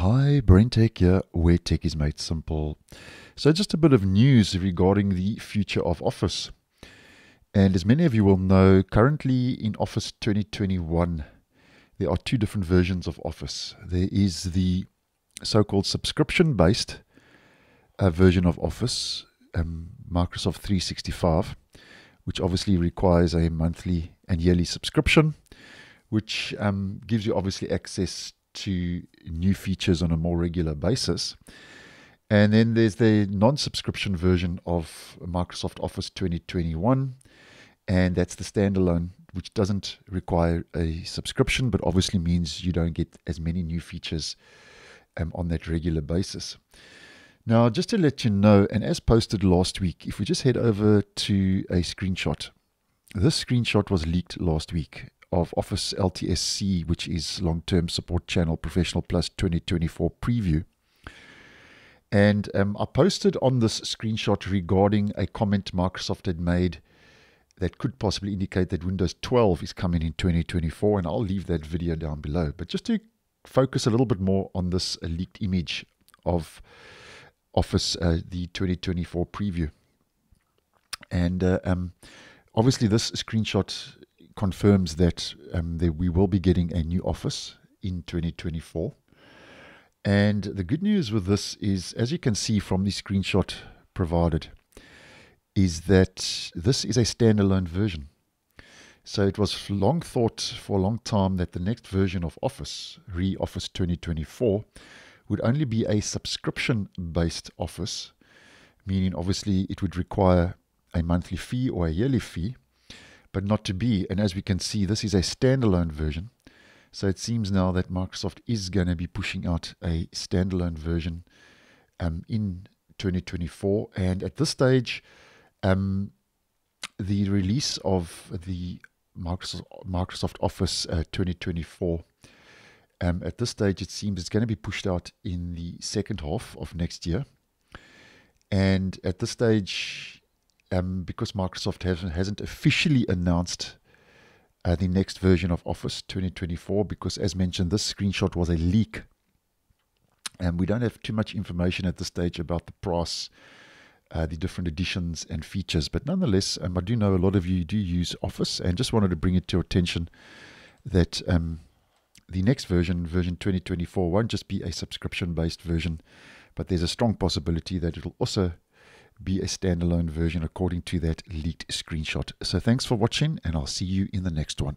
Hi, BrenTech here, where tech is made simple. So, just a bit of news regarding the future of Office. And as many of you will know, currently in Office 2021, there are two different versions of Office. There is the so called subscription based uh, version of Office, um, Microsoft 365, which obviously requires a monthly and yearly subscription, which um, gives you obviously access to new features on a more regular basis. And then there's the non subscription version of Microsoft Office 2021, and that's the standalone, which doesn't require a subscription, but obviously means you don't get as many new features um, on that regular basis. Now, just to let you know, and as posted last week, if we just head over to a screenshot, this screenshot was leaked last week of Office LTSC, which is Long Term Support Channel Professional Plus 2024 preview. And um, I posted on this screenshot regarding a comment Microsoft had made that could possibly indicate that Windows 12 is coming in 2024. And I'll leave that video down below. But just to focus a little bit more on this leaked image of Office, uh, the 2024 preview. And uh, um, obviously, this screenshot confirms that, um, that we will be getting a new office in 2024. And the good news with this is, as you can see from the screenshot provided, is that this is a standalone version. So it was long thought for a long time that the next version of Office, Re Office 2024, would only be a subscription based Office, meaning obviously it would require a monthly fee or a yearly fee but not to be. And as we can see, this is a standalone version. So it seems now that Microsoft is going to be pushing out a standalone version um, in 2024. And at this stage, um, the release of the Microsoft, Microsoft Office uh, 2024, um, at this stage, it seems it's going to be pushed out in the second half of next year. And at this stage, um, because Microsoft hasn't, hasn't officially announced uh, the next version of Office 2024, because as mentioned, this screenshot was a leak. And we don't have too much information at this stage about the price, uh, the different editions and features. But nonetheless, um, I do know a lot of you do use Office and just wanted to bring it to your attention that um, the next version, version 2024, won't just be a subscription based version, but there's a strong possibility that it'll also be a standalone version according to that leaked screenshot. So thanks for watching, and I'll see you in the next one.